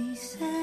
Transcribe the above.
He said.